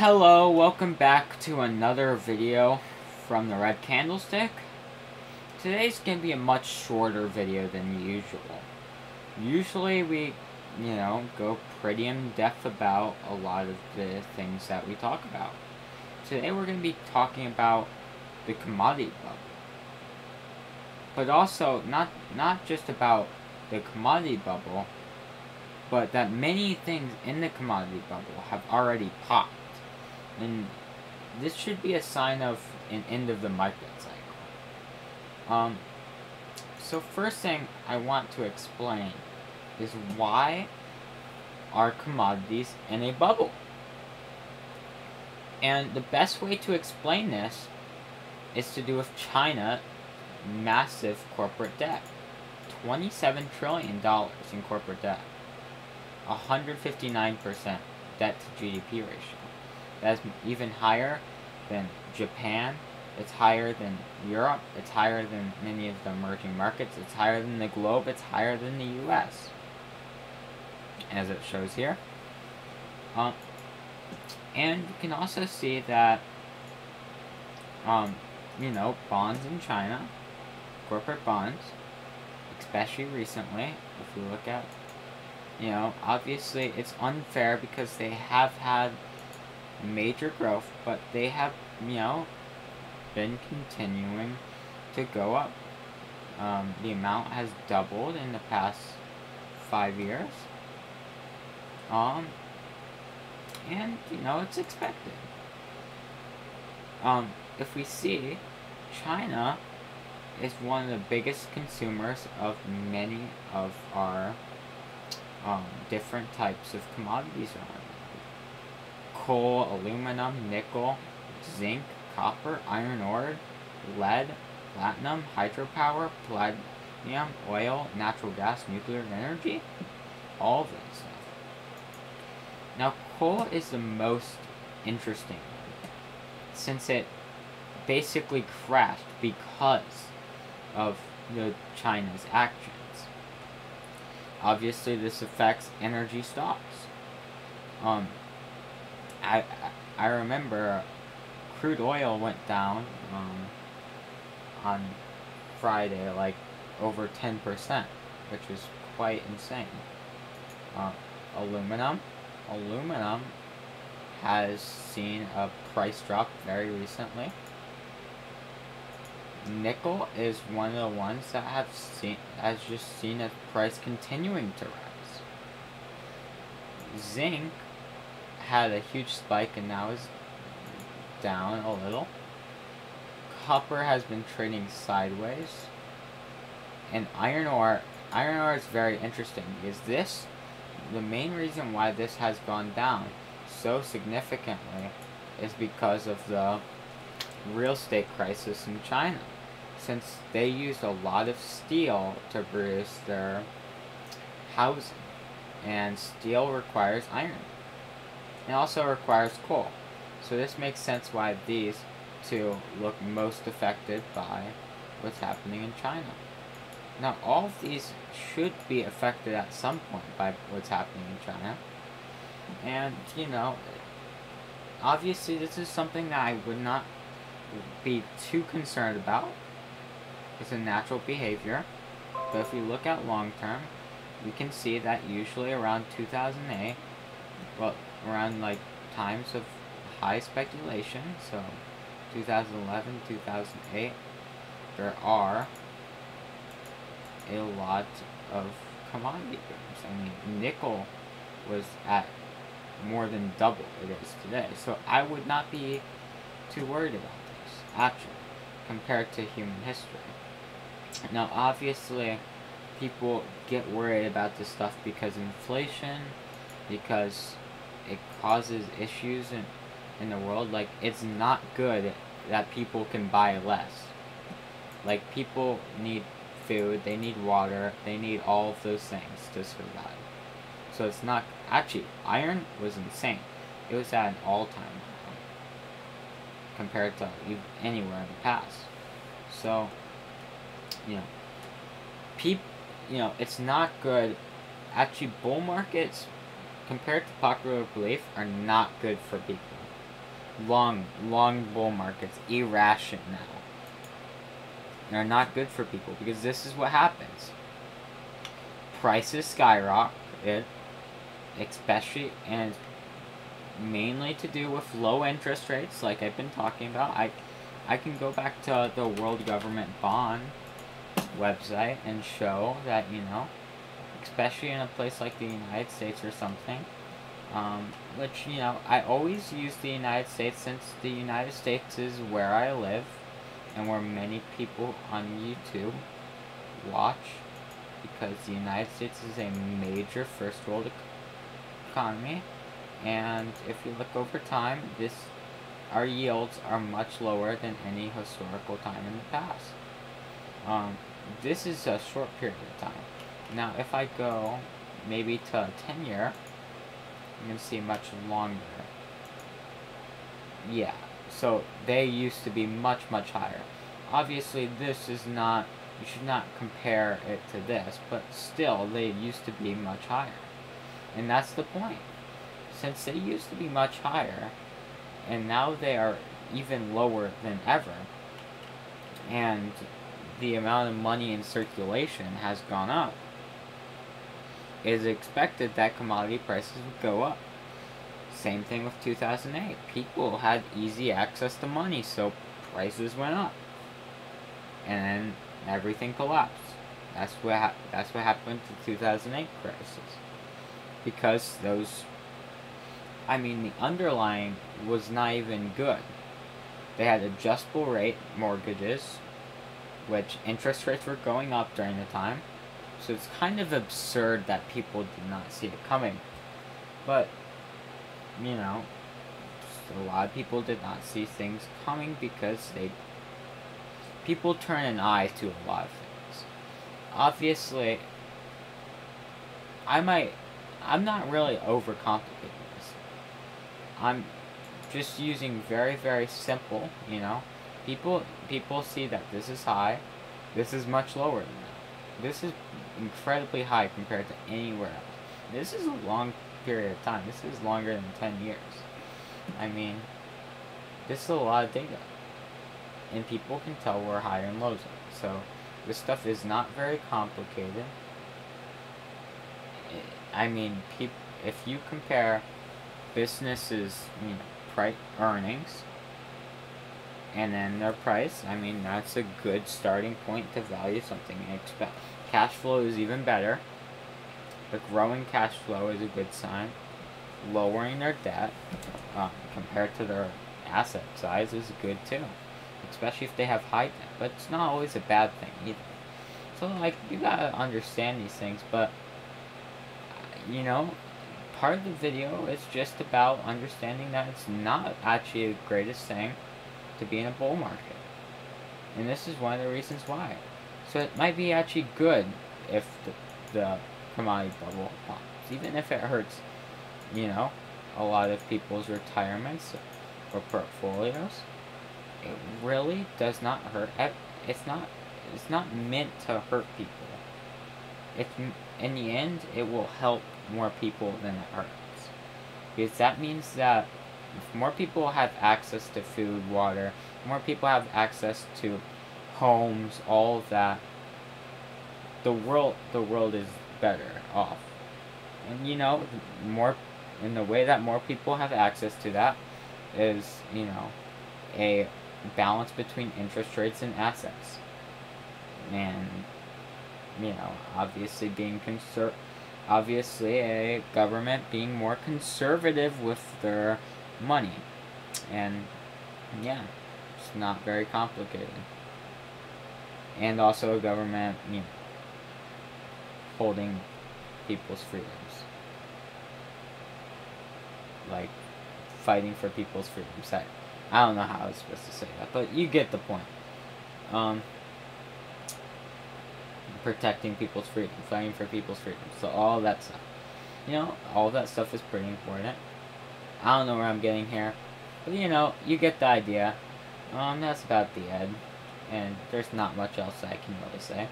Hello, welcome back to another video from the Red Candlestick. Today's going to be a much shorter video than usual. Usually we, you know, go pretty in-depth about a lot of the things that we talk about. Today we're going to be talking about the commodity bubble. But also, not, not just about the commodity bubble, but that many things in the commodity bubble have already popped. And this should be a sign of an end of the market cycle. Um, so first thing I want to explain is why are commodities in a bubble? And the best way to explain this is to do with China massive corporate debt. $27 trillion in corporate debt. 159% debt to GDP ratio. That's even higher than Japan. It's higher than Europe. It's higher than many of the emerging markets. It's higher than the globe. It's higher than the US. As it shows here. Um, and you can also see that, um, you know, bonds in China, corporate bonds, especially recently, if we look at you know, obviously it's unfair because they have had major growth, but they have, you know, been continuing to go up. Um, the amount has doubled in the past five years. Um, and, you know, it's expected. Um, if we see, China is one of the biggest consumers of many of our um, different types of commodities around. Coal, aluminum, nickel, zinc, copper, iron ore, lead, platinum, hydropower, palladium, oil, natural gas, nuclear energy, all of that stuff. Now, coal is the most interesting since it basically crashed because of the China's actions. Obviously, this affects energy stocks. Um, I, I remember crude oil went down um, on Friday, like over 10%, which was quite insane. Uh, aluminum, aluminum has seen a price drop very recently nickel is one of the ones that have seen has just seen a price continuing to rise. Zinc had a huge spike and now is down a little. Copper has been trading sideways. And iron ore iron ore is very interesting Is this the main reason why this has gone down so significantly is because of the real estate crisis in China since they used a lot of steel to produce their housing. And steel requires iron. It also requires coal. So this makes sense why these two look most affected by what's happening in China. Now all of these should be affected at some point by what's happening in China. And, you know, obviously this is something that I would not be too concerned about it's a natural behavior, but if we look at long term, we can see that usually around 2008, well, around like times of high speculation, so 2011, 2008, there are a lot of commodity booms. I mean, nickel was at more than double it is today. So I would not be too worried about this, actually, compared to human history. Now, obviously, people get worried about this stuff because inflation, because causes issues in, in the world. Like, it's not good that people can buy less. Like, people need food, they need water, they need all of those things to survive. So it's not, actually, iron was insane. It was at an all-time compared to anywhere in the past. So, you know, peop, you know, it's not good. Actually, bull markets, compared to popular belief, are not good for people. long, long bull markets irrational. They're not good for people because this is what happens. Prices skyrocket, especially, and mainly to do with low interest rates, like I've been talking about. I, I can go back to the World Government Bond website and show that, you know, especially in a place like the United States or something, um, which, you know, I always use the United States since the United States is where I live and where many people on YouTube watch because the United States is a major first world economy. And if you look over time this our yields are much lower than any historical time in the past. Um, this is a short period of time now if I go maybe to 10 year you can see much longer yeah so they used to be much, much higher. Obviously, this is not, you should not compare it to this, but still, they used to be much higher. And that's the point. Since they used to be much higher, and now they are even lower than ever, and the amount of money in circulation has gone up, it is expected that commodity prices would go up. Same thing with 2008. People had easy access to money, so prices went up. And everything collapsed. That's what that's what happened to 2008 crisis. Because those I mean the underlying was not even good. They had adjustable rate mortgages which interest rates were going up during the time. So it's kind of absurd that people did not see it coming. But you know, a lot of people did not see things coming because they people turn an eye to a lot of things. Obviously, I might I'm not really overcomplicating this. I'm just using very very simple, you know. People people see that this is high, this is much lower than that. This is incredibly high compared to anywhere else. This is a long period of time. This is longer than 10 years. I mean, this is a lot of data. And people can tell where higher and lows are. So, this stuff is not very complicated. I mean, if you compare businesses, you know, price earnings, and then their price, I mean, that's a good starting point to value something. Expect cash flow is even better. But growing cash flow is a good sign. Lowering their debt uh, compared to their asset size is good too. Especially if they have high debt. But it's not always a bad thing either. So, like, you gotta understand these things. But, you know, part of the video is just about understanding that it's not actually the greatest thing to be in a bull market. And this is one of the reasons why. So it might be actually good if the, the commodity bubble pops. Even if it hurts, you know, a lot of people's retirements or portfolios, it really does not hurt. It's not. It's not meant to hurt people. It's in the end, it will help more people than it hurts. Because that means that if more people have access to food, water, more people have access to homes, all of that, the world the world is better off. And you know, more in the way that more people have access to that is, you know, a balance between interest rates and assets. And you know, obviously being conser obviously a government being more conservative with their money. And yeah, it's not very complicated. And also a government, you know, holding people's freedoms. Like, fighting for people's freedoms. I, I don't know how I was supposed to say that, but you get the point. Um, protecting people's freedom, fighting for people's freedom. So all that stuff. You know, all that stuff is pretty important. I don't know where I'm getting here. But you know, you get the idea. Um, that's about the end. And there's not much else I can really say.